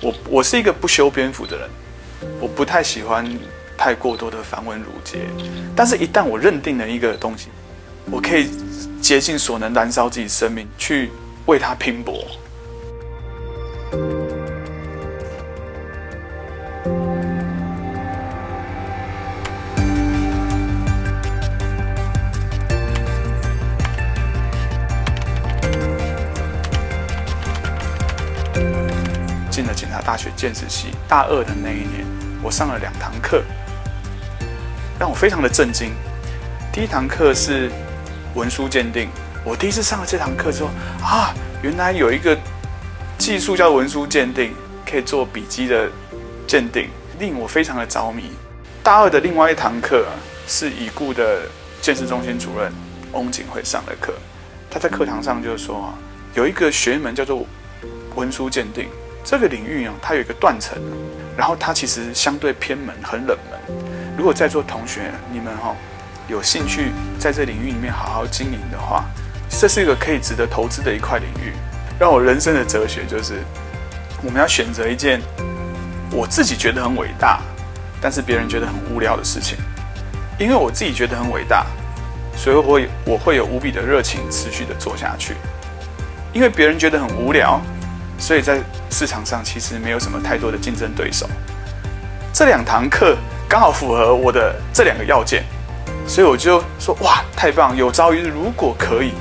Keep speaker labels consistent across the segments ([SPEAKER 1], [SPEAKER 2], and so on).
[SPEAKER 1] 我我是一个不修边幅的人，我不太喜欢太过多的繁文缛节。但是，一旦我认定了一个东西，我可以竭尽所能燃烧自己生命去为它拼搏。警察大学建设系，大二的那一年，我上了两堂课，让我非常的震惊。第一堂课是文书鉴定，我第一次上了这堂课之后，啊，原来有一个技术叫文书鉴定，可以做笔记的鉴定，令我非常的着迷。大二的另外一堂课是已故的建设中心主任翁景会上的课，他在课堂上就说，有一个学门叫做文书鉴定。这个领域啊，它有一个断层，然后它其实相对偏门，很冷门。如果在座同学你们哈有兴趣在这领域里面好好经营的话，这是一个可以值得投资的一块领域。让我人生的哲学就是，我们要选择一件我自己觉得很伟大，但是别人觉得很无聊的事情。因为我自己觉得很伟大，所以我会我会有无比的热情持续的做下去。因为别人觉得很无聊。所以在市场上其实没有什么太多的竞争对手。这两堂课刚好符合我的这两个要件，所以我就说哇，太棒！有朝一日如果可以，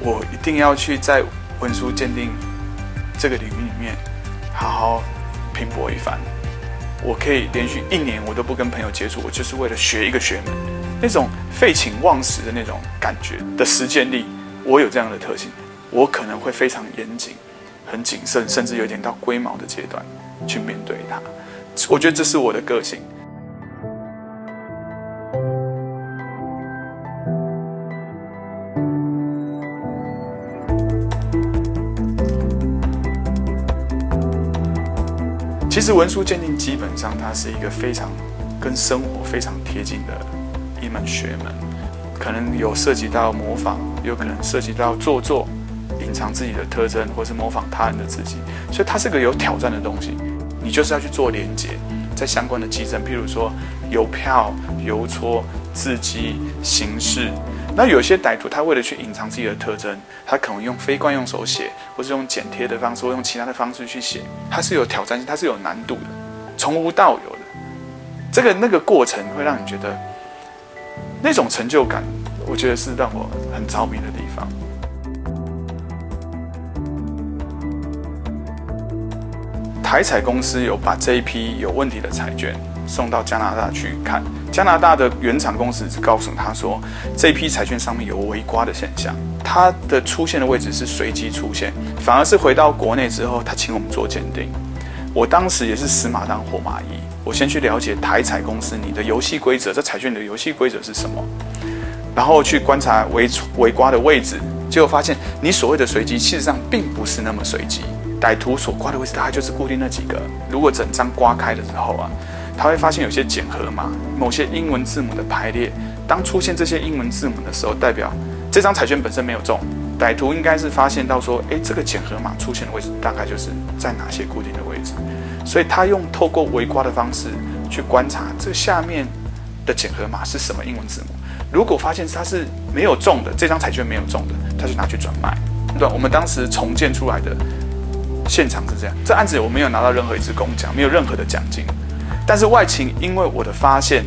[SPEAKER 1] 我一定要去在文书鉴定这个领域里面好好拼搏一番。我可以连续一年我都不跟朋友接触，我就是为了学一个学门，那种废寝忘食的那种感觉的实践力，我有这样的特性，我可能会非常严谨。很谨慎，甚至有点到龟毛的阶段去面对它。我觉得这是我的个性。其实文书鉴定基本上它是一个非常跟生活非常贴近的一门学门，可能有涉及到模仿，有可能涉及到做作。隐藏自己的特征，或是模仿他人的自己，所以它是个有挑战的东西。你就是要去做连接，在相关的基证，譬如说邮票、邮戳、字迹、形式。那有些歹徒他为了去隐藏自己的特征，他可能用非惯用手写，或是用剪贴的方式，或用其他的方式去写，它是有挑战性，它是有难度的，从无到有的。这个那个过程会让你觉得那种成就感，我觉得是让我很着迷的地方。台彩公司有把这一批有问题的彩券送到加拿大去看，加拿大的原厂公司只告诉他说，这批彩券上面有微刮的现象，它的出现的位置是随机出现，反而是回到国内之后，他请我们做鉴定。我当时也是死马当活马医，我先去了解台彩公司你的游戏规则，这彩券的游戏规则是什么，然后去观察微微刮的位置，结果发现你所谓的随机，事实上并不是那么随机。歹徒所挂的位置，大概就是固定那几个。如果整张刮开的时候啊，他会发现有些减荷码，某些英文字母的排列。当出现这些英文字母的时候，代表这张彩券本身没有中。歹徒应该是发现到说，哎，这个减荷码出现的位置大概就是在哪些固定的位置，所以他用透过围刮的方式去观察这下面的减荷码是什么英文字母。如果发现它是没有中的，这张彩券没有中的，他就拿去转卖。对，我们当时重建出来的。现场是这样，这案子我没有拿到任何一支公奖，没有任何的奖金。但是外勤因为我的发现，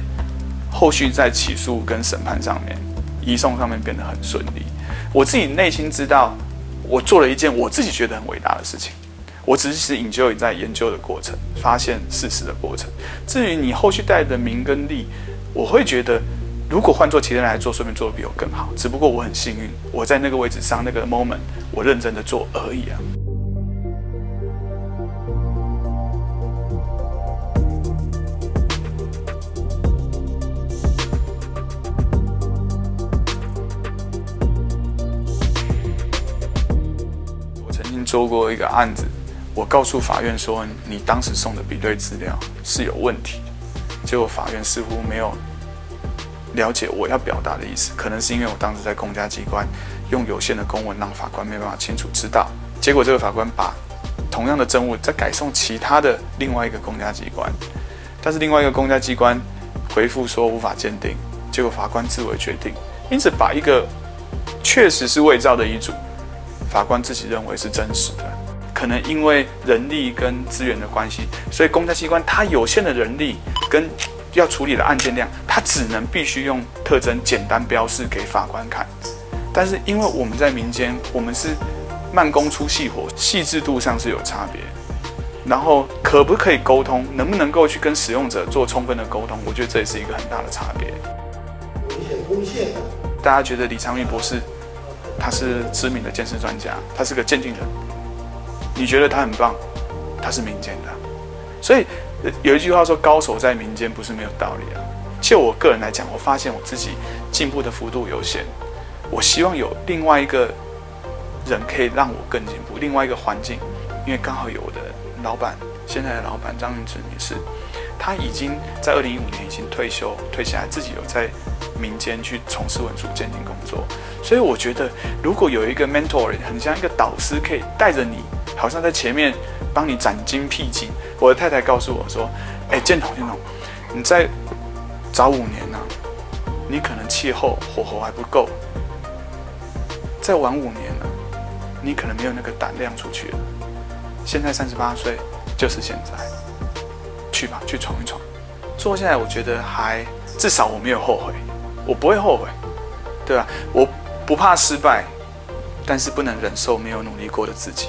[SPEAKER 1] 后续在起诉跟审判上面、移送上面变得很顺利。我自己内心知道，我做了一件我自己觉得很伟大的事情。我只是研究在研究的过程，发现事实的过程。至于你后续带的名跟利，我会觉得，如果换做其他人来做，说不定做的比我更好。只不过我很幸运，我在那个位置上，那个 moment，我认真的做而已啊。做过一个案子，我告诉法院说，你当时送的比对资料是有问题，结果法院似乎没有了解我要表达的意思，可能是因为我当时在公家机关用有限的公文，让法官没办法清楚知道。结果这个法官把同样的证物再改送其他的另外一个公家机关，但是另外一个公家机关回复说无法鉴定，结果法官自为决定，因此把一个确实是伪造的遗嘱，法官自己认为是真实的，可能因为人力跟资源的关系，所以公家机关它有限的人力跟要处理的案件量，它只能必须用特征简单标示给法官看，但是因为我们在民间，我们是。慢工出细活，细致度上是有差别。然后可不可以沟通，能不能够去跟使用者做充分的沟通，我觉得这也是一个很大的差别。
[SPEAKER 2] 有一些空线的。
[SPEAKER 1] 大家觉得李昌钰博士他是知名的健身专家，他是个鉴定人，你觉得他很棒，他是民间的。所以有一句话说，高手在民间不是没有道理啊。就我个人来讲，我发现我自己进步的幅度有限，我希望有另外一个。人可以让我更进步。另外一个环境，因为刚好有我的老板，现在的老板张云芝女士，他已经在二零一五年已经退休，退下来自己有在民间去从事文书鉴定工作。所以我觉得，如果有一个 mentor，很像一个导师，可以带着你，好像在前面帮你斩荆辟棘。我的太太告诉我说：“哎，建统，建统，你在早五年呢，你可能气候火候还不够，再晚五年呢。”你可能没有那个胆量出去了。现在三十八岁，就是现在，去吧，去闯一闯。做下来，我觉得还至少我没有后悔，我不会后悔，对吧？我不怕失败，但是不能忍受没有努力过的自己。